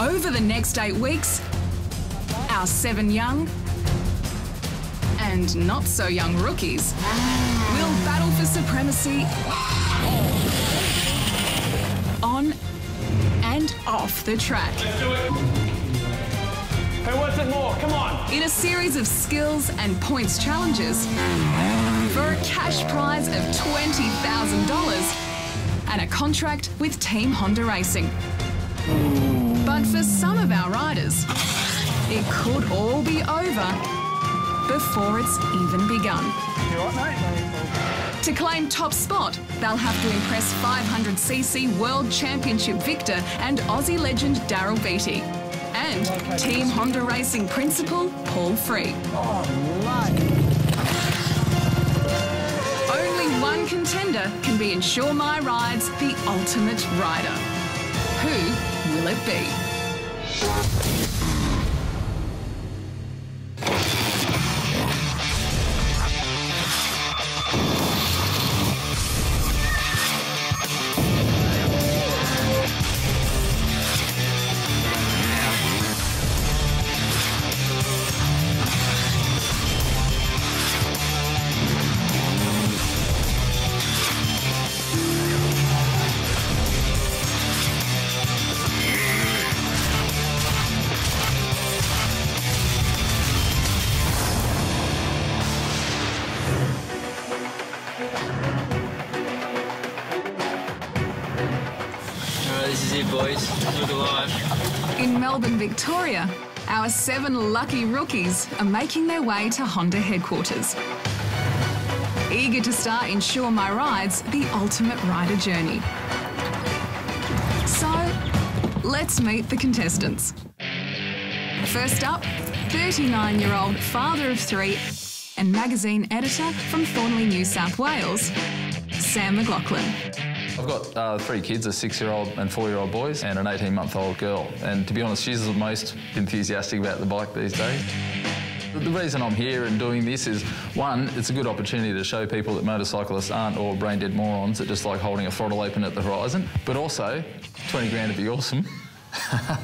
Over the next eight weeks, our seven young and not so young rookies will battle for supremacy on and off the track. Who wants it more? Come on. In a series of skills and points challenges for a cash prize of $20,000 and a contract with Team Honda Racing. But for some of our riders, it could all be over before it's even begun. To claim top spot, they'll have to impress 500cc World Championship victor and Aussie legend Daryl Beattie. And Team Honda Racing principal Paul Free. Only one contender can be Insure My Rides the ultimate rider. Who will Melbourne, Victoria, our seven lucky rookies are making their way to Honda headquarters. Eager to start Insure My Rides, the ultimate rider journey. So, let's meet the contestants. First up, 39 year old father of three and magazine editor from Thornleigh, New South Wales, Sam McLaughlin. I've got uh, three kids, a six-year-old and four-year-old boys, and an 18-month-old girl. And to be honest, she's the most enthusiastic about the bike these days. The reason I'm here and doing this is, one, it's a good opportunity to show people that motorcyclists aren't all brain-dead morons that just like holding a throttle open at the horizon. But also, 20 grand would be awesome.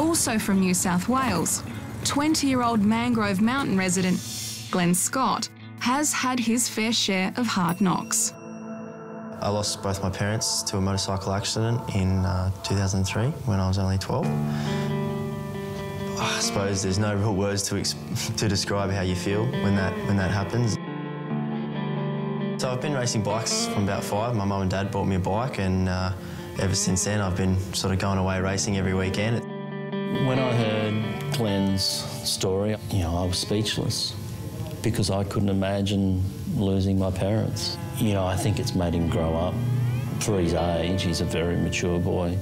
Also from New South Wales, 20 year old Mangrove Mountain resident Glenn Scott has had his fair share of hard knocks. I lost both my parents to a motorcycle accident in uh, 2003 when I was only 12. I suppose there's no real words to, to describe how you feel when that, when that happens. So I've been racing bikes from about five. My mum and dad bought me a bike and uh, ever since then I've been sort of going away racing every weekend. When I heard Glenn's story, you know, I was speechless because I couldn't imagine losing my parents. You know, I think it's made him grow up. For his age, he's a very mature boy.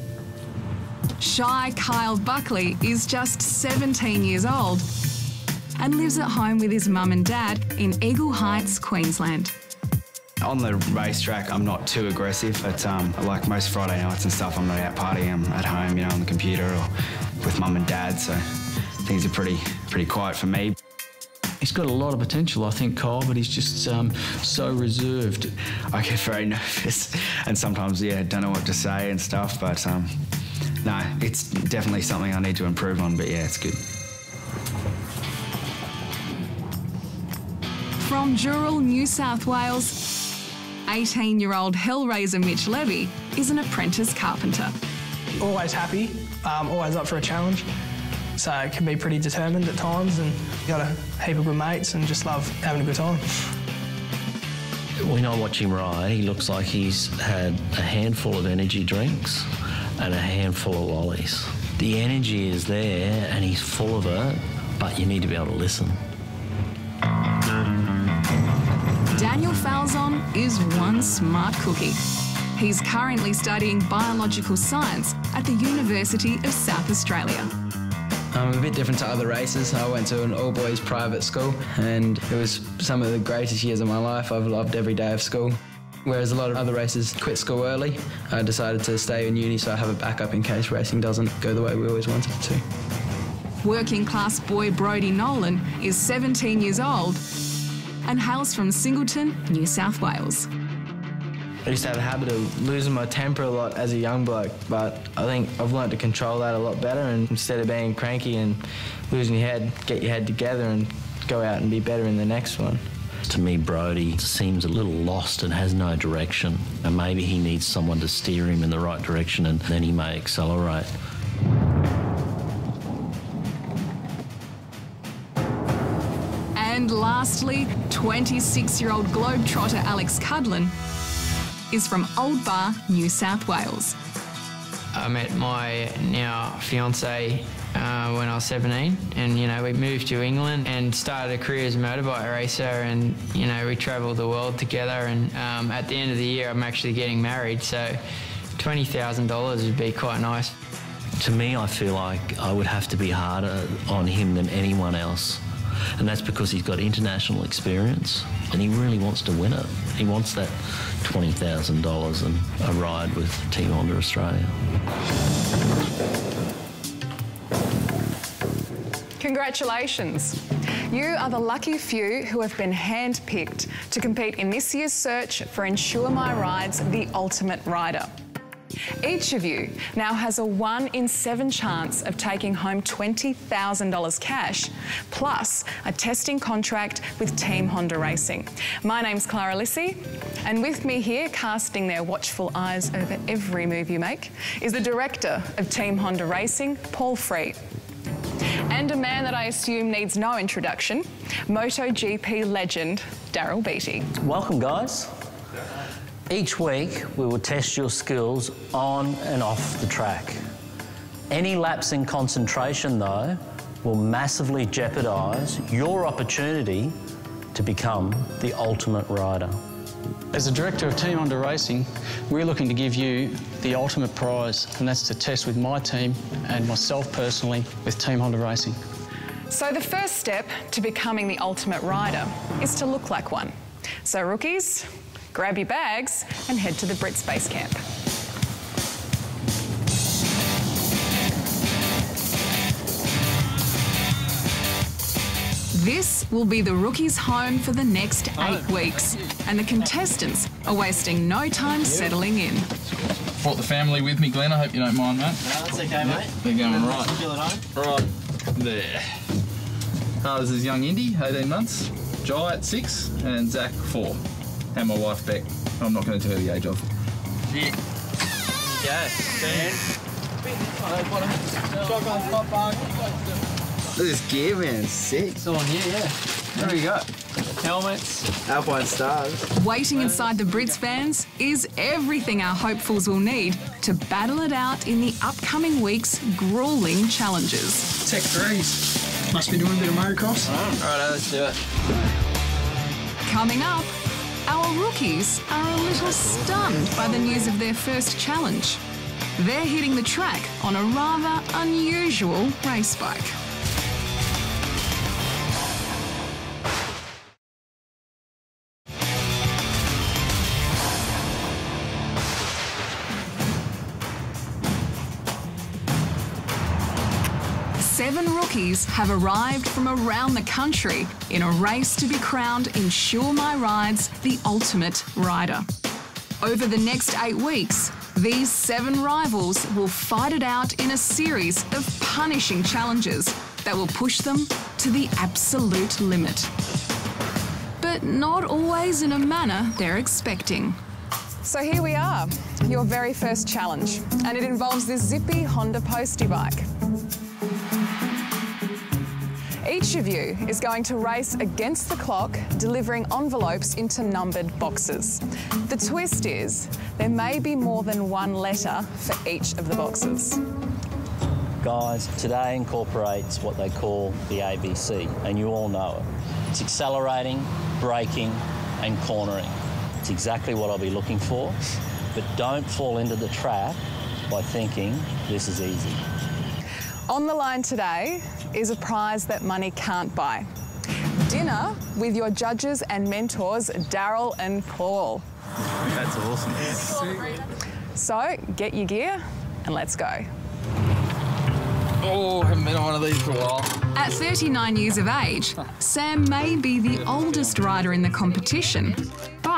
Shy Kyle Buckley is just 17 years old and lives at home with his mum and dad in Eagle Heights, Queensland. On the racetrack, I'm not too aggressive, but um, like most Friday nights and stuff, I'm not out partying. I'm at home, you know, on the computer or with mum and dad, so things are pretty, pretty quiet for me. He's got a lot of potential, I think, Kyle, but he's just um, so reserved. I get very nervous and sometimes, yeah, don't know what to say and stuff, but um, no, it's definitely something I need to improve on, but yeah, it's good. From Dural, New South Wales, 18 year old Hellraiser Mitch Levy is an apprentice carpenter. Always happy, um, always up for a challenge. So it can be pretty determined at times and got a heap of good mates and just love having a good time. When I watch him ride, he looks like he's had a handful of energy drinks and a handful of lollies. The energy is there and he's full of it, but you need to be able to listen. Daniel Falzon is one smart cookie. He's currently studying biological science at the University of South Australia. I'm a bit different to other races. I went to an all boys private school and it was some of the greatest years of my life. I've loved every day of school. Whereas a lot of other races quit school early, I decided to stay in uni so I have a backup in case racing doesn't go the way we always wanted it to. Working class boy Brody Nolan is 17 years old and hails from Singleton, New South Wales. I used to have a habit of losing my temper a lot as a young bloke, but I think I've learned to control that a lot better. And instead of being cranky and losing your head, get your head together and go out and be better in the next one. To me, Brody seems a little lost and has no direction. And maybe he needs someone to steer him in the right direction and then he may accelerate. And lastly, 26 year old Globetrotter Alex Cudlin is from Old Bar, New South Wales. I met my now fiance uh, when I was 17, and you know we moved to England and started a career as a motorbike racer, and you know we travelled the world together. And um, at the end of the year, I'm actually getting married, so twenty thousand dollars would be quite nice. To me, I feel like I would have to be harder on him than anyone else. And that's because he's got international experience and he really wants to win it. He wants that $20,000 and a ride with Team Honda Australia. Congratulations. You are the lucky few who have been handpicked to compete in this year's search for Insure My Rides The Ultimate Rider. Each of you now has a one in seven chance of taking home $20,000 cash, plus a testing contract with Team Honda Racing. My name's Clara Lissy, and with me here, casting their watchful eyes over every move you make, is the director of Team Honda Racing, Paul Free. And a man that I assume needs no introduction, MotoGP legend, Daryl Beattie. Welcome, guys. Each week, we will test your skills on and off the track. Any lapse in concentration, though, will massively jeopardise your opportunity to become the ultimate rider. As the director of Team Honda Racing, we're looking to give you the ultimate prize, and that's to test with my team and myself personally with Team Honda Racing. So, the first step to becoming the ultimate rider is to look like one. So, rookies, grab your bags and head to the Britz base camp. This will be the rookies' home for the next eight weeks, and the contestants are wasting no time settling in. Brought the family with me, Glenn. I hope you don't mind, mate. No, that's okay, mate. They're going right. Home? Right there. Uh, this is young Indy, 18 months. Jai at six, and Zach four. And my wife Beck. I'm not going to tell her the age of. Yeah. This gear, man, sick. It's on here, yeah. There we go. Helmets. Alpinestars. Waiting inside the Britz vans is everything our hopefuls will need to battle it out in the upcoming week's grueling challenges. Tech threes. Must be doing a bit of motocross. All right, let's do it. Coming up, our rookies are a little stunned by the news of their first challenge. They're hitting the track on a rather unusual race bike. Have arrived from around the country in a race to be crowned Insure My Rides the Ultimate Rider. Over the next eight weeks, these seven rivals will fight it out in a series of punishing challenges that will push them to the absolute limit. But not always in a manner they're expecting. So here we are, your very first challenge, and it involves this zippy Honda Postie bike. Each of you is going to race against the clock, delivering envelopes into numbered boxes. The twist is there may be more than one letter for each of the boxes. Guys, today incorporates what they call the ABC, and you all know it. It's accelerating, braking, and cornering. It's exactly what I'll be looking for, but don't fall into the trap by thinking this is easy. On the line today is a prize that money can't buy. Dinner with your judges and mentors, Daryl and Paul. That's awesome. So get your gear and let's go. Oh, haven't been on one of these for a while. At 39 years of age, Sam may be the oldest rider in the competition,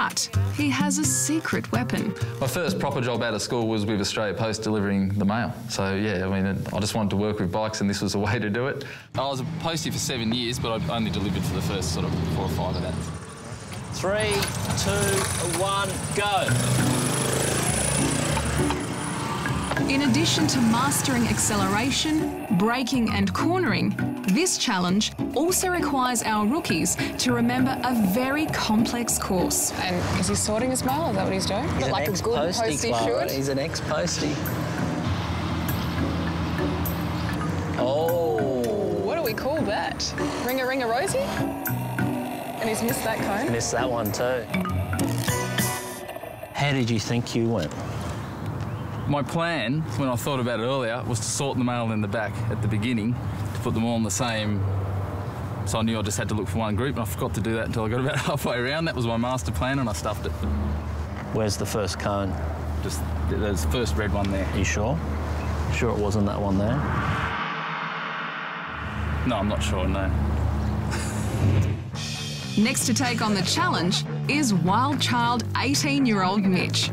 but But he has a secret weapon. My first proper job out of school was with Australia Post delivering the mail. So, yeah, I mean, I just wanted to work with bikes and this was a way to do it. I was a postie for seven years, but I only delivered for the first sort of four or five of that. Three, two, one, go. In addition to mastering acceleration, braking and cornering, this challenge also requires our rookies to remember a very complex course. And is he sorting his mail? Is that what he's doing? He's like a good ex-postie, postie should? He's an ex-postie. Oh. What do we call that? Ring a ring a Rosie? And he's missed that cone. Missed that one too. How did you think you went? My plan, when I thought about it earlier, was to sort the mail in the back at the beginning to put them all in the same. So I knew I just had to look for one group, and I forgot to do that until I got about halfway around. That was my master plan, and I stuffed it. Where's the first cone? Just there's the first red one there. Are you sure? Sure it wasn't that one there? No, I'm not sure. No. Next to take on the challenge is wild child 18 year old Mitch.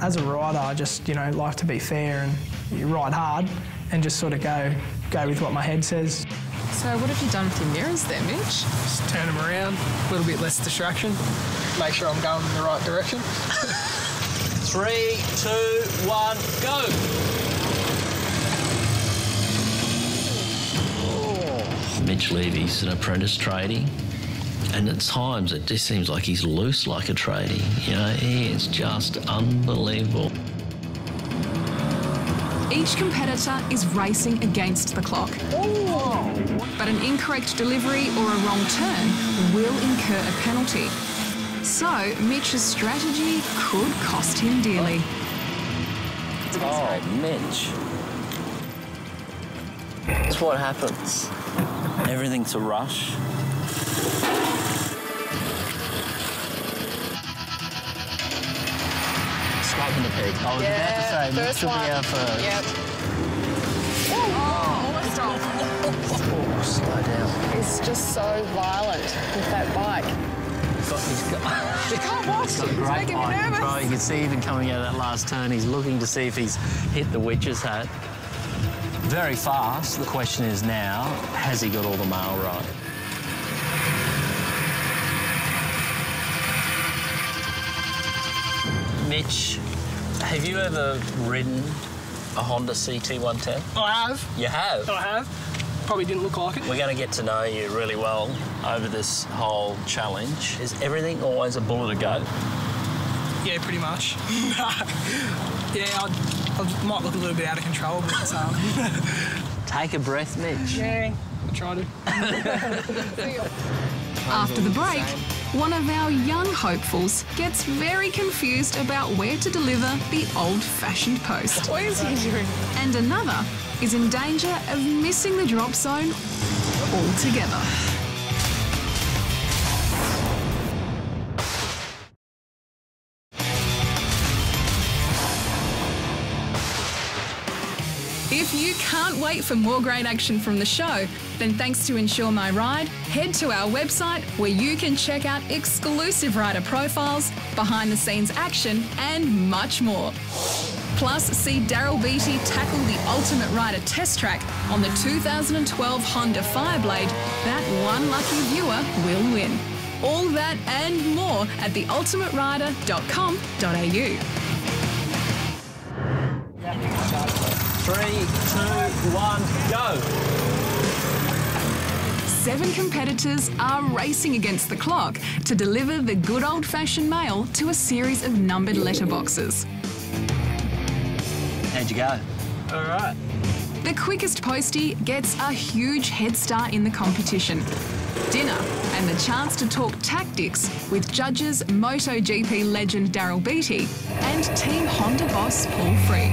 As a rider, I just, you know, like to be fair and you ride hard and just sort of go go with what my head says. So what have you done with your mirrors there, Mitch? Just turn them around, a little bit less distraction, make sure I'm going in the right direction. Three, two, one, go. Mitch Levy's an apprentice tradie, and at times it just seems like he's loose like a tradie. You know, he is just unbelievable. Each competitor is racing against the clock. But an incorrect delivery or a wrong turn will incur a penalty. So Mitch's strategy could cost him dearly. Oh, Mitch. That's what happens. Everything's a rush. Scraping the peg. I was Yeah, about to say, Mitch first will one. be out first. Yep. Oh, almost off. Oh, slow down. He's just so violent with that bike. He's got, he's got, You can't watch he's got it. a great making me bike nervous. control. You can see even coming out of that last turn, he's looking to see if he's hit the witch's hat. Very fast. The question is now, has he got all the mail right? Mitch, have you ever ridden a Honda CT110? I have, You have? I have. Probably didn't look like it. We're going to get to know you really well over this whole challenge. Is everything always a bullet a go? Yeah, pretty much. yeah, I, I might look a little bit out of control, but um, Take a breath, Mitch. yeah, I try to. After the break, one of our young hopefuls gets very confused about where to deliver the old fashioned post. What is he doing? And another is in danger of missing the drop zone altogether. If you can't wait for more great action from the show, then thanks to Insure My Ride, head to our website where you can check out exclusive rider profiles, behind the scenes action, and much more. Plus, see Daryl Beattie tackle the Ultimate Rider test track on the 2012 Honda Fireblade. That one lucky viewer will win. All that and more at theultimaterider.com.au. Three, two, one, go. Seven competitors are racing against the clock to deliver the good old fashioned mail to a series of numbered letterboxes. How'd you go? All right. The quickest postie gets a huge head start in the competition. Dinner and the chance to talk tactics with judges MotoGP legend Daryl Beattie and Team Honda boss Paul Free.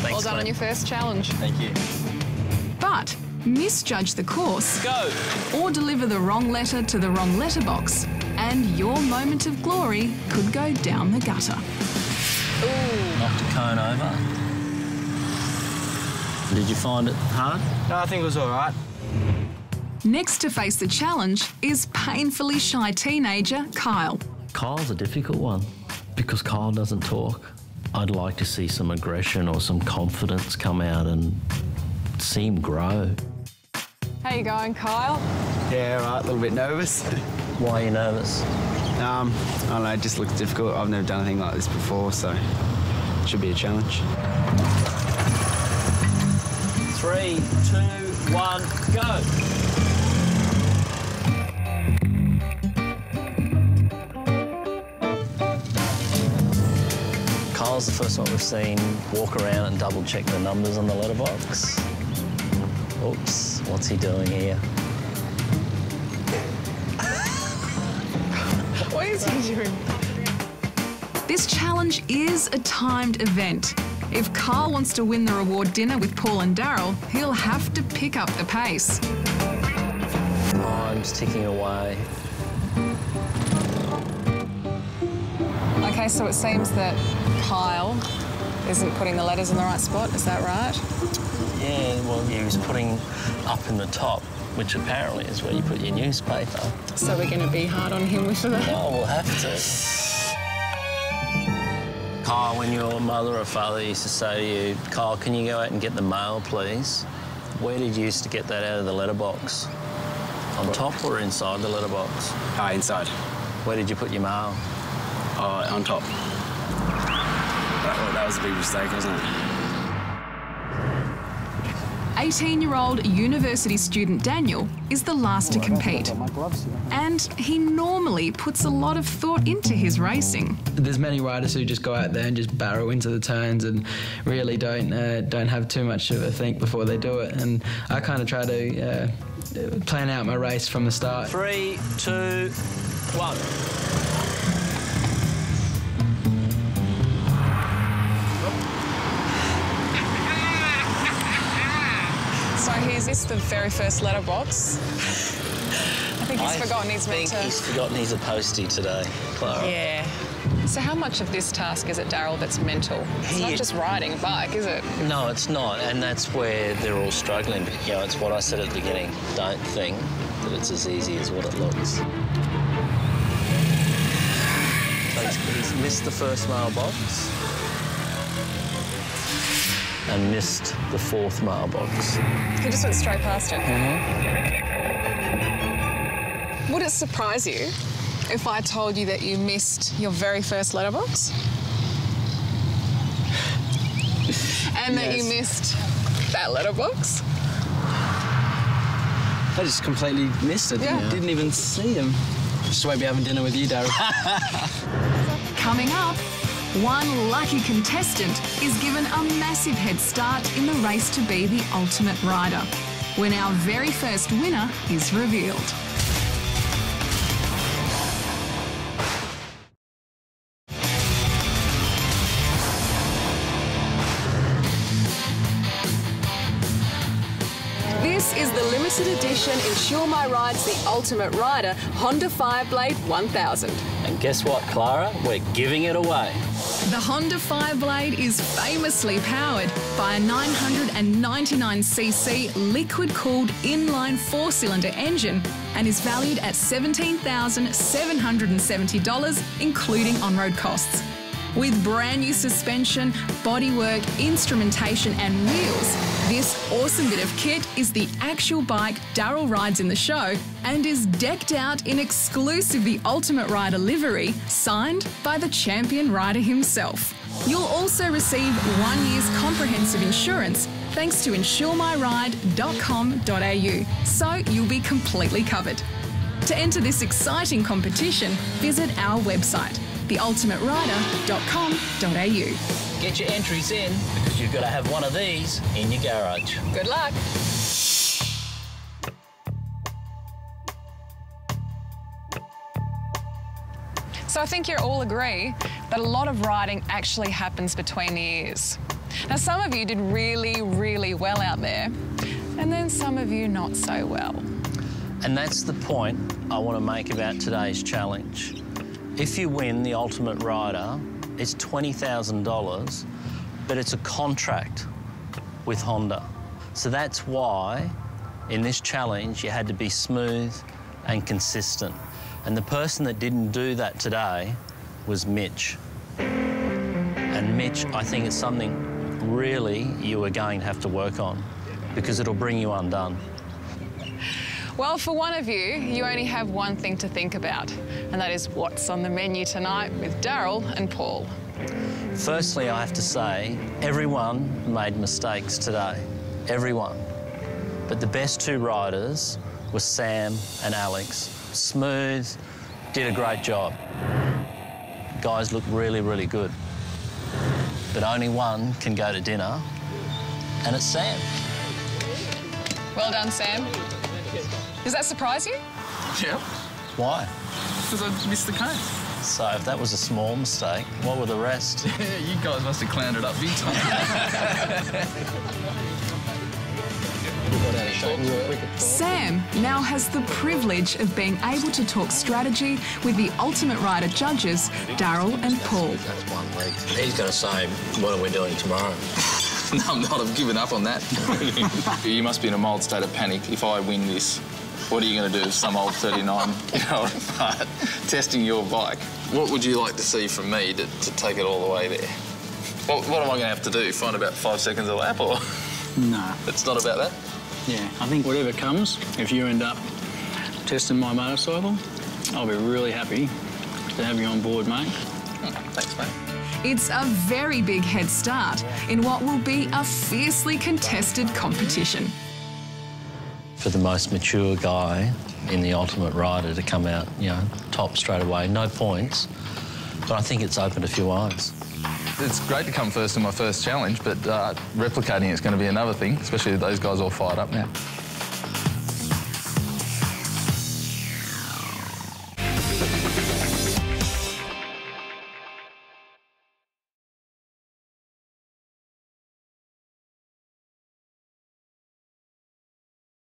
Thanks, Well done on your first challenge. Thank you. But misjudge the course Go. or deliver the wrong letter to the wrong letterbox, and your moment of glory could go down the gutter. Knocked a cone over. Did you find it hard? No, I think it was all right. Next to face the challenge is painfully shy teenager Kyle. Kyle's a difficult one because Kyle doesn't talk. I'd like to see some aggression or some confidence come out and see him grow. How you going, Kyle? Yeah, right, a little bit nervous. Why are you nervous? Um, I don't know, it just looks difficult. I've never done anything like this before, so it should be a challenge. Three, two, one, go. Kyle's the first one we've seen walk around and double check the numbers on the letterbox. Oops, what's he doing here? What is he doing? This challenge is a timed event. If Carl wants to win the reward dinner with Paul and Daryl, he'll have to pick up the pace. Time's ticking away. Okay, so it seems that Kyle isn't putting the letters in the right spot. Is that right? Yeah, well, he was putting up in the top, which apparently is where you put your newspaper. So we're going to be hard on him with that. Oh, we'll have to. Kyle, when your mother or father used to say to you, Kyle, can you go out and get the mail, please? Where did you used to get that out of the letterbox? On top or inside the letterbox? Ah, inside. Where did you put your mail? Uh, on top. That, that was a big mistake, wasn't it? 18 year old university student Daniel is the last to compete. And he normally puts a lot of thought into his racing. There's many riders who just go out there and just barrel into the turns and really don't uh, don't have too much of a think before they do it. And I kind of try to uh, plan out my race from the start. Three, two, one. This the very first letterbox. I think he's forgotten he's meant think he's forgotten he's a postie today, Clara. Yeah. So how much of this task is it, Daryl, that's mental? It's He- not just riding a bike, is it? No, it's not, and that's where they're all struggling. But, you know, it's what I said at the beginning. Don't think that it's as easy as what it looks. So he's, he's missed the first mailbox and missed the fourth mailbox. He just went straight past it. Mm-hmm. Would it surprise you if I told you that you missed your very first letterbox? and that you missed that letterbox? I just completely missed it. Yeah. Didn't even see him. Just won't be having dinner with you, Daryl. Coming up, one lucky contestant is given a massive head start in the race to be the ultimate rider, when our very first winner is revealed. This is the limited edition Insure My Rides The Ultimate Rider Honda Fireblade 1000. And guess what, Clara? We're giving it away. The Honda Fireblade is famously powered by a 999cc liquid cooled inline four cylinder engine and is valued at $17,770, including on road costs. With brand new suspension, bodywork, instrumentation, and wheels, this awesome bit of kit is the actual bike Daryl rides in the show and is decked out in exclusive The Ultimate Rider livery, signed by the champion rider himself. You'll also receive one year's comprehensive insurance thanks to insuremyride.com.au, so you'll be completely covered. To enter this exciting competition, visit our website, theultimaterider.com.au. Get your entries in because you've got to have one of these in your garage. Good luck. So I think you all agree that a lot of riding actually happens between the ears. Now, some of you did really, really well out there, and then some of you not so well. And that's the point I want to make about today's challenge. If you win the Ultimate Rider, it's $20,000, but it's a contract with Honda. So that's why in this challenge you had to be smooth and consistent. And the person that didn't do that today was Mitch. And Mitch, I think it's something really you are going to have to work on because it'll bring you undone. Well, for one of you, you only have one thing to think about, and that is what's on the menu tonight with Daryl and Paul. Firstly, I have to say, everyone made mistakes today. Everyone. But the best two riders were Sam and Alex. Smooth, did a great job. Guys look really, really good. But only one can go to dinner, and it's Sam. Well done, Sam. Does that surprise you? Yeah. Why? Because I missed the cone. So if that was a small mistake, what were the rest? Yeah, you guys must have clowned it up big time. Sam now has the privilege of being able to talk strategy with the Ultimate Rider judges, Daryl and Paul. That's one week. He's going to say, what are we doing tomorrow? no, I'm not. I've given up on that. you must be in a mild state of panic if I win this. What are you going to do? Some old 39-year-old testing your bike. What would you like to see from me to, to take it all the way there? What, what am I going to have to do? Find about five seconds a lap, or No. it's not about that? Yeah, I think whatever comes, if you end up testing my motorcycle, I'll be really happy to have you on board, mate. Thanks, mate. It's a very big head start in what will be a fiercely contested competition. For the most mature guy in the Ultimate Rider to come out, you know, top straight away, no points, but I think it's opened a few eyes. It's great to come first in my first challenge, but uh, replicating it's going to be another thing, especially those guys all fired up now.